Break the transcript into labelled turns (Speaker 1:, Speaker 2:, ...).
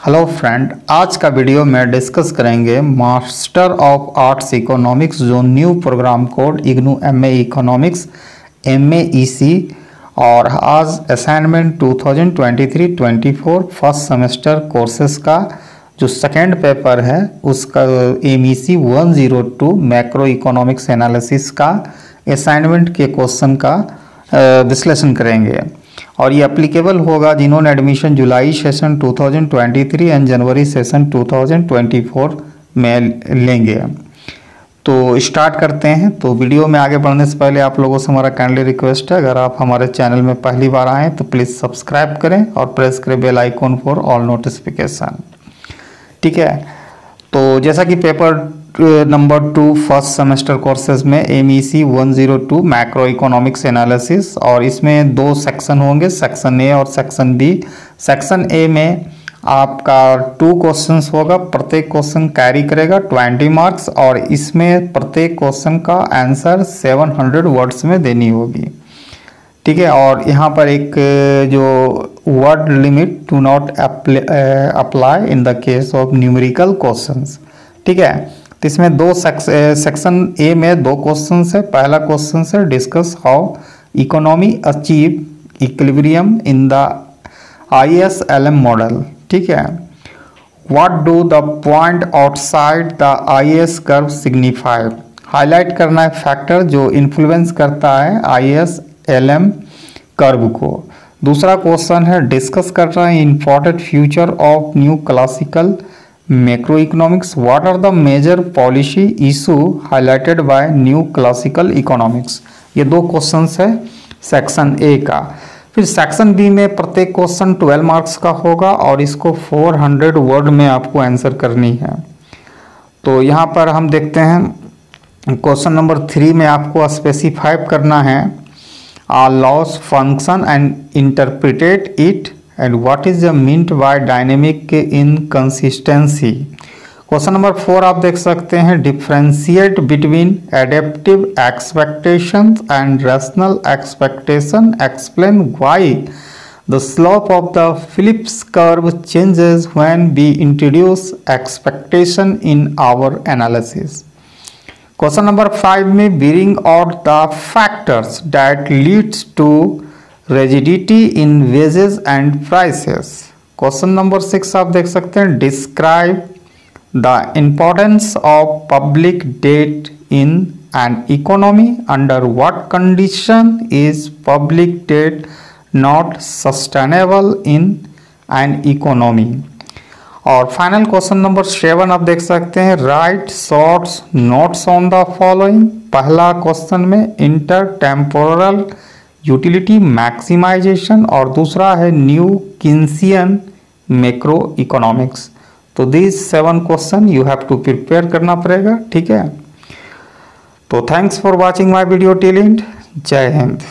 Speaker 1: Hello friend आज का video में डिस्कस करेंगे मास्टर ऑफ़ आर्ट्स इकोनॉमिक्स जो new programme code IGNOU M A economics M A C और आज असाइनमेंट 2023-24 फ़र्स्ट सेमेस्टर कोर्सेज का जो सेकेंड पेपर है, उसका M E C one zero two macro economics analysis का असाइनमेंट के क्वेश्चन का विश्लेषण करेंगे। और ये अप्लीकेबल होगा जिन्होंने admission July session 2023 and January session 2024 में लेंगे। तो स्टार्ट करते हैं। तो वीडियो में आगे बढ़ने से पहले आप लोगों से हमारा काइंडली रिक्वेस्ट है। अगर आप हमारे चैनल में पहली बार आएँ तो प्लीज़ सब्सक्राइब करें और प्रेस करें bell icon for all notification ठीक है? तो जैसा कि paper number two first semester courses में M E C one zero two macro economics analysis और इसमें दो सेक्शन होंगे सेक्शन ए और सेक्शन बी सेक्शन ए में आपका टू क्वेश्चंस होगा, प्रत्येक क्वेश्चन कैरी करेगा ट्वेंटी मार्क्स और इसमें प्रत्येक क्वेश्चन का आंसर सेवन हंड्रेड वर्ड्स में देनी होगी। ठीक है, और यहाँ पर एक, जो word limit to not apply in the case of numerical questions ठीक है तो इसमें दो सेक्शन ए में दो क्वेश्चन है। पहला क्वेश्चन है discuss how economy achieve equilibrium in the I S L M model ठीक है? What do the point outside the I S curve signify highlight करना है फैक्टर जो इन्फ्लुएंस करता है I S L M curve को। दूसरा क्वेश्चन है डिस्कस कर रहे हैं important future of new classical macroeconomics, what are the major policy issue highlighted by new classical economics? ये दो क्वेश्चंस है सेक्शन ए का। फिर सेक्शन बी में प्रत्येक क्वेश्चन 12 मार्क्स का होगा और इसको 400 वर्ड में आपको आंसर करनी है। तो यहाँ पर हम देखते हैं क्वेश्चन नंबर थ्री में आपको स्पेसिफाई करना है a loss function and interpret it and what is the meant by dynamic inconsistency question number four आप देख सकते हैं differentiate between adaptive expectation and rational expectation explain why the slope of the Phillips curve changes when we introduce expectation in our analysis. Question number 5 में bearing out the factors that leads to rigidity in wages and prices. Question number six आप देख सकते हैं। Describe the importance of public debt in an economy under what condition is public debt not sustainable in an economy. और final question number seven आप देख सकते हैं। Write shorts, notes on the following. पहला क्वेश्चन में inter temporal utility maximisation और दूसरा है न्यू किन्सियन मैक्रो इकोनॉमिक्स तो this seven question you have to prepare करना पड़ेगा, ठीक है? तो thanks for watching my video talent जय हिंद।